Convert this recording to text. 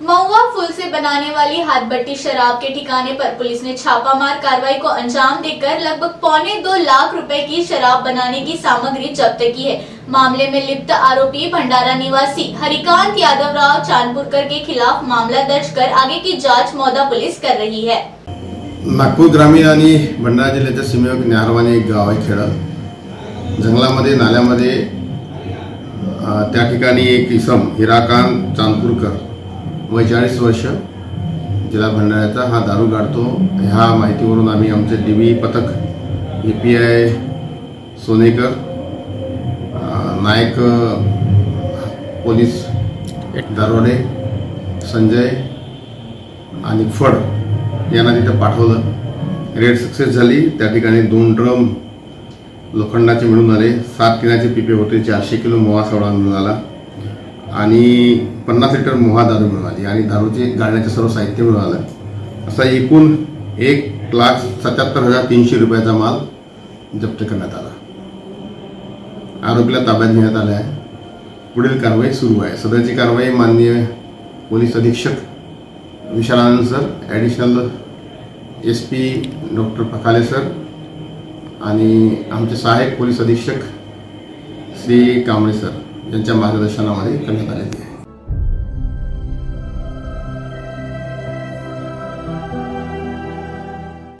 महुआ फूल से बनाने वाली हाथ बट्टी शराब के ठिकाने पर पुलिस ने छापामार कार्रवाई को अंजाम देकर लगभग पौने दो लाख रुपए की शराब बनाने की सामग्री जब्त की है। मामले में लिप्त आरोपी भंडारा निवासी हरिकांत यादव राव चांदपुरकर के खिलाफ मामला दर्ज कर आगे की जाँच मौदा पुलिस कर रही है। नागपूर ग्रामीण भंडारा जिल्ह्याच्या सीमेवर न्यारवाने एक गाव आहे खेडं. जंगलामध्ये नाल्यामध्ये अ, एक इसम हिराकांत चांदपूरकर वय चाळीस वर्ष जिल्हा भंडाऱ्याचा हा दारू गाडतो. ह्या माहितीवरून आम्ही आमचे डी बी पथक A P I Sonekar Nayak police Darode Sanjay आणि फड यांना तिथं पाठवलं. रेड सक्सेस झाली. त्या ठिकाणी दोन ड्रम लोखंडाचे मिळून आले. सात किनाचे पिपे होते. चारशे किलो मोवा सोडा मिळून आला. आणि पन्नास लिटर मोहा दारू मिळाली आणि दारूचे गाळण्याचे सर्व साहित्य मिळालं असा एकूण एक लाख सत्याहत्तर हजार तीनशे रुपयाचा माल जप्त करण्यात आला. आरोपीला ताब्यात घेण्यात आला आहे. पुढील कारवाई सुरू आहे. सदरची कारवाई माननीय पोलीस अधीक्षक Vishalanand sir additional S P doctor Pakhale sir आणि आमचे सहाय्यक पोलीस अधीक्षक श्री कांबळे सर. यांच्या मार्गदर्शनामध्ये करण्यात आलेली आहे